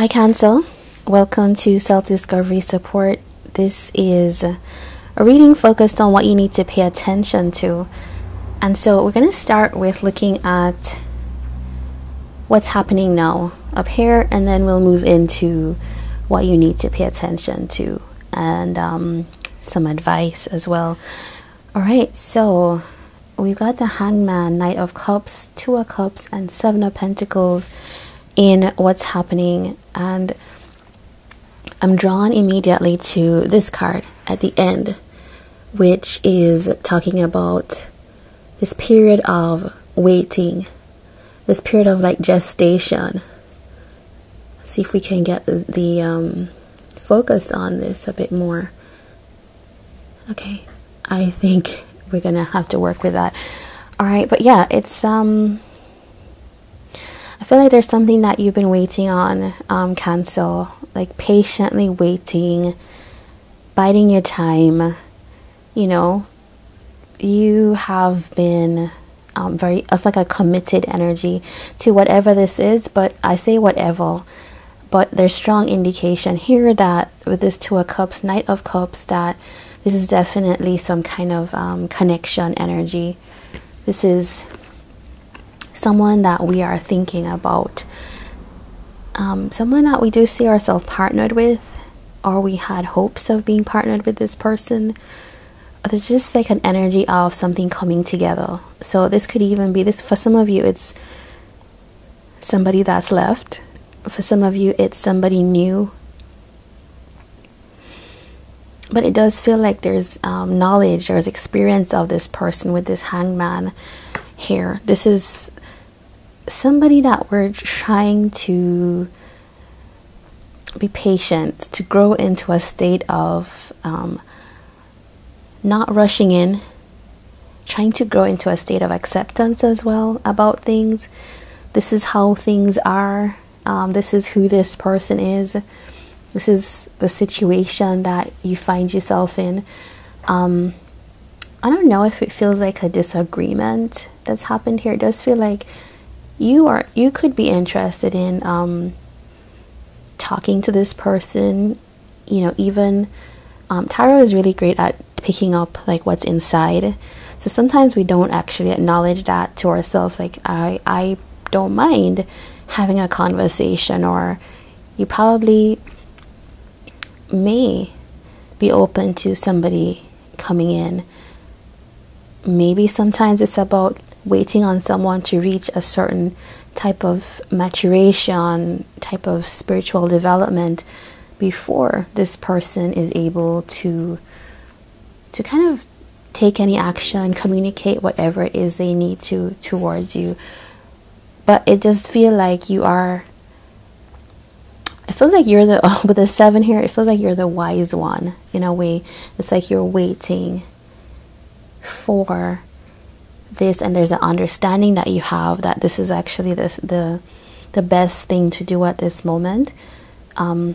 Hi, Cancer. Welcome to Self Discovery Support. This is a reading focused on what you need to pay attention to. And so we're going to start with looking at what's happening now up here, and then we'll move into what you need to pay attention to and um, some advice as well. All right, so we've got the Hangman, Knight of Cups, Two of Cups, and Seven of Pentacles in what's happening and I'm drawn immediately to this card at the end which is talking about this period of waiting this period of like gestation. Let's see if we can get the, the um, focus on this a bit more. Okay I think we're gonna have to work with that. All right but yeah it's um feel like there's something that you've been waiting on, um, like patiently waiting, biding your time. You know, you have been um, very, it's like a committed energy to whatever this is, but I say whatever. But there's strong indication here that with this Two of Cups, Knight of Cups, that this is definitely some kind of um, connection energy. This is someone that we are thinking about, um, someone that we do see ourselves partnered with, or we had hopes of being partnered with this person. There's just like an energy of something coming together. So this could even be this for some of you. It's somebody that's left. For some of you, it's somebody new. But it does feel like there's um, knowledge, there's experience of this person with this hangman here. This is somebody that we're trying to be patient, to grow into a state of um, not rushing in, trying to grow into a state of acceptance as well about things. This is how things are. Um, this is who this person is. This is the situation that you find yourself in. Um, I don't know if it feels like a disagreement that's happened here. It does feel like you are you could be interested in um, talking to this person you know even um, tarot is really great at picking up like what's inside. So sometimes we don't actually acknowledge that to ourselves like i i don't mind having a conversation or you probably may be open to somebody coming in. Maybe sometimes it's about waiting on someone to reach a certain type of maturation, type of spiritual development before this person is able to to kind of take any action, communicate whatever it is they need to towards you. But it does feel like you are it feels like you're the oh, with the seven here, it feels like you're the wise one in a way. It's like you're waiting for this and there's an understanding that you have that this is actually the the, the best thing to do at this moment. Um,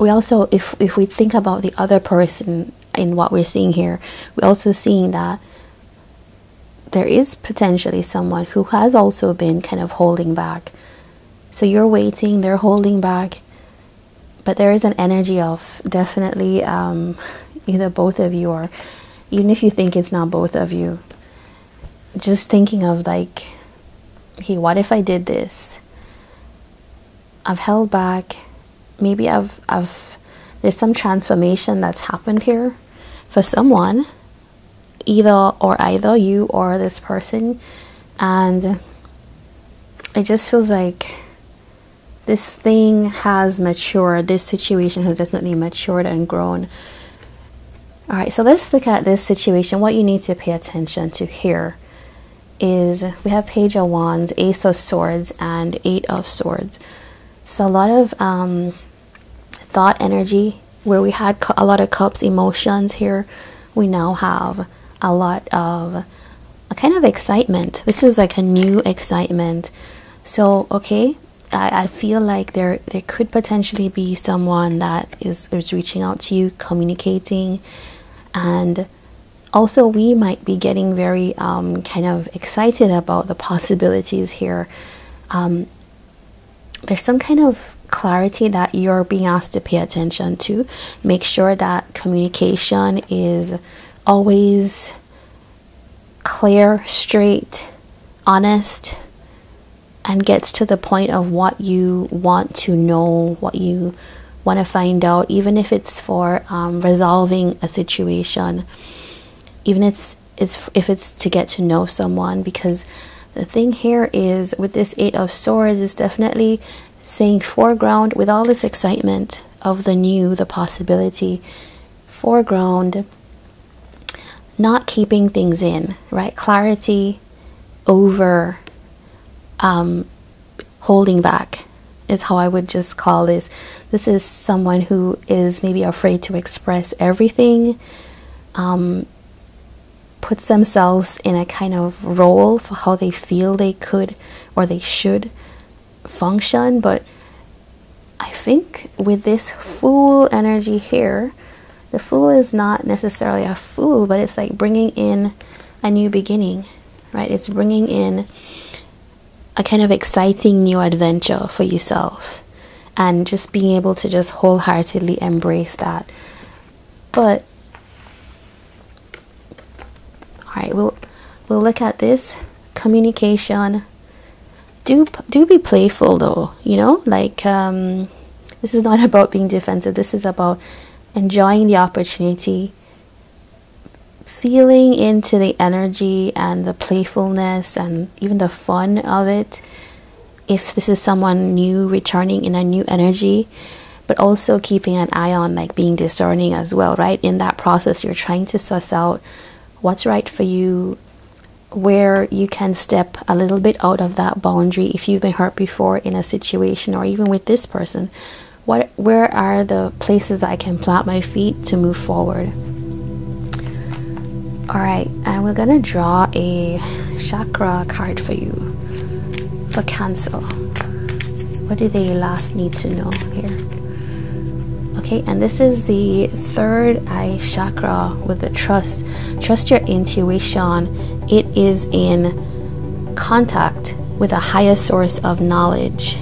we also if if we think about the other person in what we're seeing here we're also seeing that there is potentially someone who has also been kind of holding back. So you're waiting they're holding back but there is an energy of definitely um, either both of you or even if you think it's not both of you just thinking of like, okay, what if I did this? I've held back. Maybe I've I've there's some transformation that's happened here for someone, either or either you or this person, and it just feels like this thing has matured. This situation has definitely matured and grown. All right, so let's look at this situation. What you need to pay attention to here is we have Page of Wands, Ace of Swords, and Eight of Swords. So a lot of um, thought energy where we had a lot of cups emotions here. We now have a lot of a kind of excitement. This is like a new excitement. So okay, I, I feel like there there could potentially be someone that is is reaching out to you, communicating, and also we might be getting very um, kind of excited about the possibilities here. Um, there's some kind of clarity that you're being asked to pay attention to. Make sure that communication is always clear, straight, honest, and gets to the point of what you want to know, what you want to find out, even if it's for um, resolving a situation, even it's, it's if it's to get to know someone. Because the thing here is with this Eight of Swords is definitely saying foreground with all this excitement of the new, the possibility, foreground, not keeping things in, right? Clarity over um, holding back is how I would just call this. This is someone who is maybe afraid to express everything, um, puts themselves in a kind of role for how they feel they could or they should function. But I think with this fool energy here, the fool is not necessarily a fool, but it's like bringing in a new beginning, right? It's bringing in a kind of exciting new adventure for yourself and just being able to just wholeheartedly embrace that. But all right, we'll we'll look at this communication. Do do be playful though, you know? Like um this is not about being defensive. This is about enjoying the opportunity feeling into the energy and the playfulness and even the fun of it if this is someone new returning in a new energy but also keeping an eye on like being discerning as well right in that process you're trying to suss out what's right for you where you can step a little bit out of that boundary if you've been hurt before in a situation or even with this person what where are the places I can plant my feet to move forward all right, and we're gonna draw a chakra card for you for Cancer. What do they last need to know here? Okay, and this is the third eye chakra with the trust. Trust your intuition. It is in contact with a higher source of knowledge.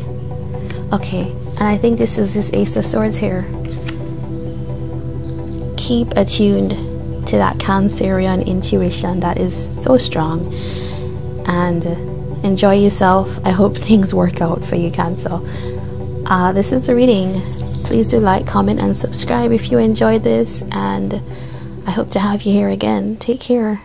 Okay, and I think this is this Ace of Swords here. Keep attuned to that Cancerian intuition that is so strong and enjoy yourself. I hope things work out for you, Cancer. Uh, this is the reading. Please do like, comment, and subscribe if you enjoyed this, and I hope to have you here again. Take care.